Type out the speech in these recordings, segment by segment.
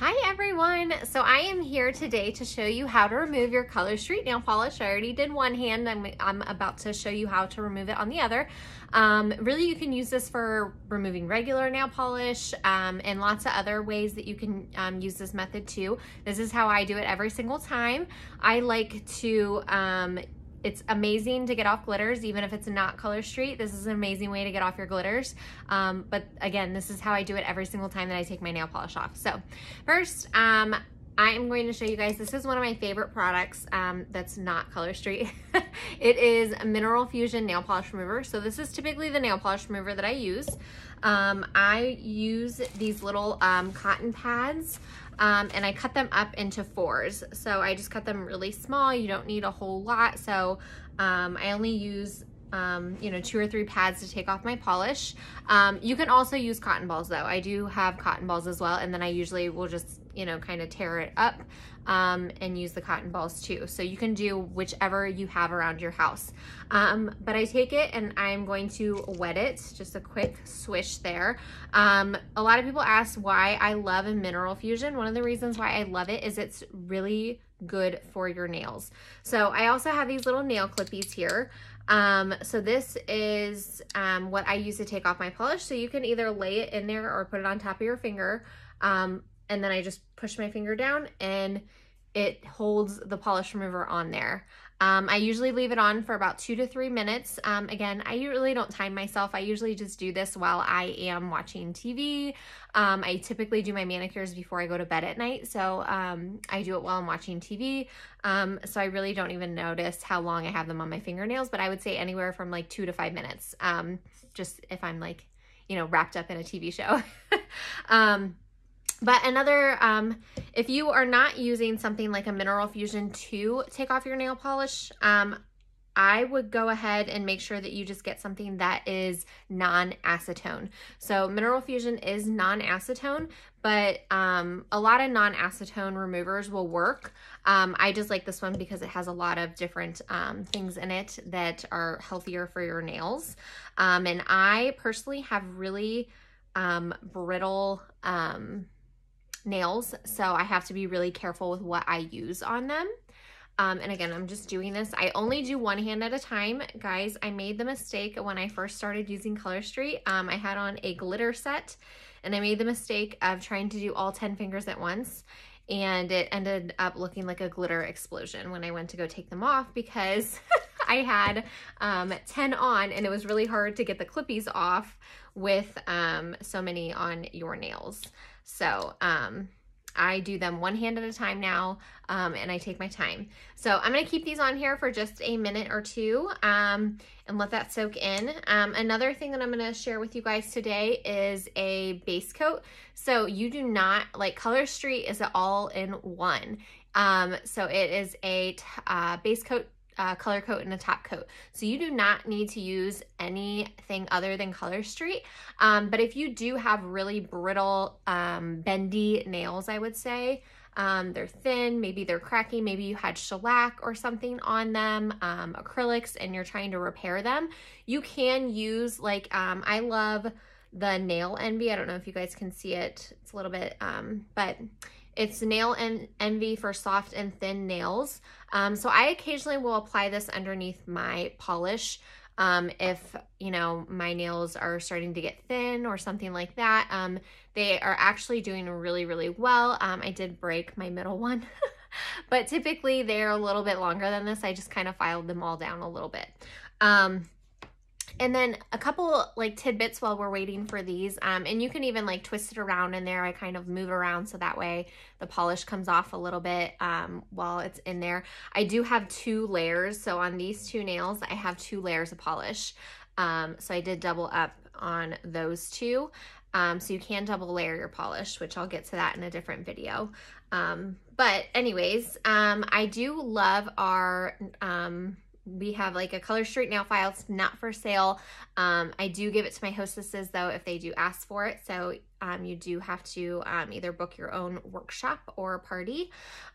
Hi everyone! So I am here today to show you how to remove your Color Street nail polish. I already did one hand. I'm, I'm about to show you how to remove it on the other. Um, really, you can use this for removing regular nail polish um, and lots of other ways that you can um, use this method too. This is how I do it every single time. I like to um, it's amazing to get off glitters, even if it's not Color Street. This is an amazing way to get off your glitters. Um, but again, this is how I do it every single time that I take my nail polish off. So first, um, I am going to show you guys, this is one of my favorite products um, that's not Color Street. it is Mineral Fusion Nail Polish Remover. So this is typically the nail polish remover that I use. Um, I use these little um, cotton pads um, and I cut them up into fours. So I just cut them really small. You don't need a whole lot. So um, I only use um, you know, two or three pads to take off my polish. Um, you can also use cotton balls though. I do have cotton balls as well. And then I usually will just, you know, kind of tear it up um, and use the cotton balls too. So you can do whichever you have around your house. Um, but I take it and I'm going to wet it, just a quick swish there. Um, a lot of people ask why I love a mineral fusion. One of the reasons why I love it is it's really good for your nails. So I also have these little nail clippies here. Um, so this is um, what I use to take off my polish. So you can either lay it in there or put it on top of your finger. Um, and then I just push my finger down and it holds the polish remover on there. Um, I usually leave it on for about two to three minutes. Um, again, I really don't time myself. I usually just do this while I am watching TV. Um, I typically do my manicures before I go to bed at night. So um, I do it while I'm watching TV. Um, so I really don't even notice how long I have them on my fingernails, but I would say anywhere from like two to five minutes. Um, just if I'm like, you know, wrapped up in a TV show. But another, um, if you are not using something like a Mineral Fusion to take off your nail polish, um, I would go ahead and make sure that you just get something that is non-acetone. So Mineral Fusion is non-acetone, but um, a lot of non-acetone removers will work. Um, I just like this one because it has a lot of different um, things in it that are healthier for your nails. Um, and I personally have really um, brittle um, nails, so I have to be really careful with what I use on them. Um, and again, I'm just doing this. I only do one hand at a time. Guys, I made the mistake when I first started using Color Street. Um, I had on a glitter set and I made the mistake of trying to do all 10 fingers at once. And it ended up looking like a glitter explosion when I went to go take them off because I had um, 10 on and it was really hard to get the clippies off with um, so many on your nails. So um, I do them one hand at a time now um, and I take my time. So I'm going to keep these on here for just a minute or two um, and let that soak in. Um, another thing that I'm going to share with you guys today is a base coat. So you do not, like Color Street is all in one. Um, so it is a uh, base coat uh, color coat and a top coat. So you do not need to use anything other than Color Street. Um, but if you do have really brittle, um, bendy nails, I would say, um, they're thin, maybe they're cracking, maybe you had shellac or something on them, um, acrylics, and you're trying to repair them, you can use like, um, I love the Nail Envy. I don't know if you guys can see it. It's a little bit, um, but it's Nail Envy for soft and thin nails. Um, so I occasionally will apply this underneath my polish um, if, you know, my nails are starting to get thin or something like that. Um, they are actually doing really, really well. Um, I did break my middle one, but typically they're a little bit longer than this. I just kind of filed them all down a little bit. Um, and then a couple like tidbits while we're waiting for these. Um, and you can even like twist it around in there. I kind of move around so that way the polish comes off a little bit um, while it's in there. I do have two layers. So on these two nails, I have two layers of polish. Um, so I did double up on those two. Um, so you can double layer your polish, which I'll get to that in a different video. Um, but anyways, um, I do love our um, we have like a Color Street nail file. It's not for sale. Um, I do give it to my hostesses though if they do ask for it. So um, you do have to um, either book your own workshop or party.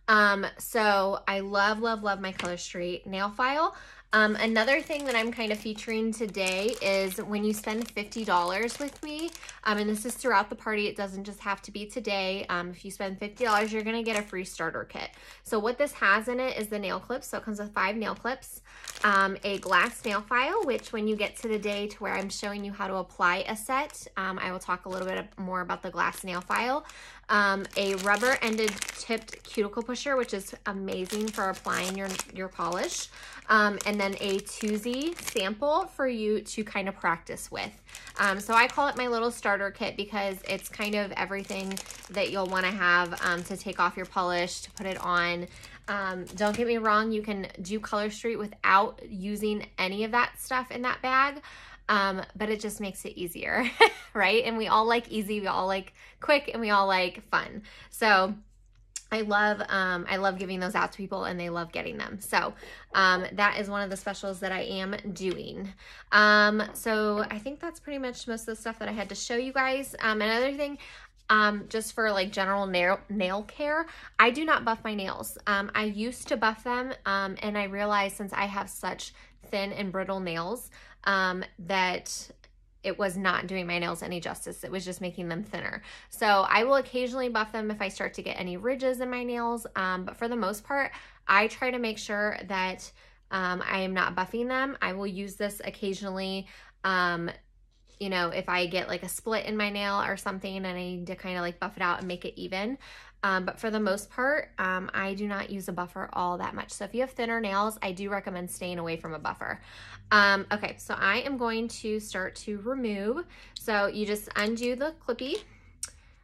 Um, so I love, love, love my color street nail file. Um, another thing that I'm kind of featuring today is when you spend $50 with me, um, and this is throughout the party, it doesn't just have to be today. Um, if you spend $50, you're gonna get a free starter kit. So what this has in it is the nail clips. So it comes with five nail clips, um, a glass nail file, which when you get to the day to where I'm showing you how to apply a set, um, I will talk a little bit more about the glass nail file um, a rubber ended tipped cuticle pusher, which is amazing for applying your, your polish. Um, and then a 2Z sample for you to kind of practice with. Um, so I call it my little starter kit because it's kind of everything that you'll want to have um, to take off your polish, to put it on. Um, don't get me wrong, you can do Color Street without using any of that stuff in that bag um, but it just makes it easier, right? And we all like easy, we all like quick, and we all like fun. So I love um, I love giving those out to people and they love getting them. So um, that is one of the specials that I am doing. Um, so I think that's pretty much most of the stuff that I had to show you guys. Um, another thing, um, just for like general nail, nail care, I do not buff my nails. Um, I used to buff them um, and I realized since I have such thin and brittle nails, um, that it was not doing my nails any justice. It was just making them thinner. So I will occasionally buff them if I start to get any ridges in my nails. Um, but for the most part, I try to make sure that um, I am not buffing them. I will use this occasionally. Um, you know, if I get like a split in my nail or something and I need to kind of like buff it out and make it even. Um, but for the most part, um, I do not use a buffer all that much. So if you have thinner nails, I do recommend staying away from a buffer. Um, okay, so I am going to start to remove. So you just undo the clippy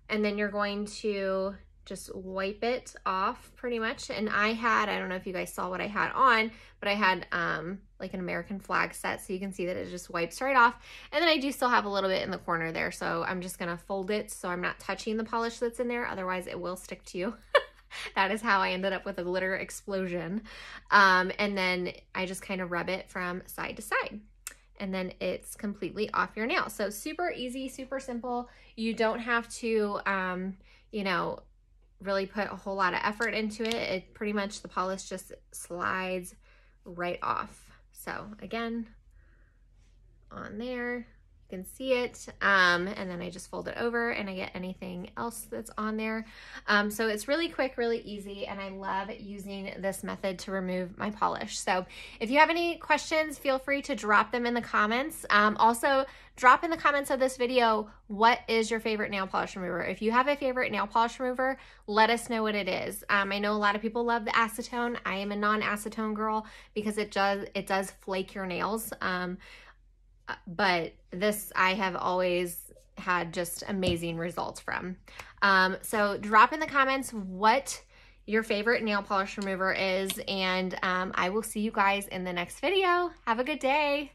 and then you're going to just wipe it off pretty much. And I had, I don't know if you guys saw what I had on, but I had um, like an American flag set so you can see that it just wipes right off. And then I do still have a little bit in the corner there. So I'm just gonna fold it so I'm not touching the polish that's in there. Otherwise it will stick to you. that is how I ended up with a glitter explosion. Um, and then I just kind of rub it from side to side and then it's completely off your nail. So super easy, super simple. You don't have to, um, you know, really put a whole lot of effort into it. It pretty much, the polish just slides right off. So again, on there, you can see it. Um, and then I just fold it over and I get anything else that's on there. Um, so it's really quick, really easy. And I love using this method to remove my polish. So if you have any questions, feel free to drop them in the comments. Um, also, drop in the comments of this video, what is your favorite nail polish remover? If you have a favorite nail polish remover, let us know what it is. Um, I know a lot of people love the acetone. I am a non-acetone girl because it does, it does flake your nails. Um, but this I have always had just amazing results from. Um, so drop in the comments what your favorite nail polish remover is and um, I will see you guys in the next video. Have a good day.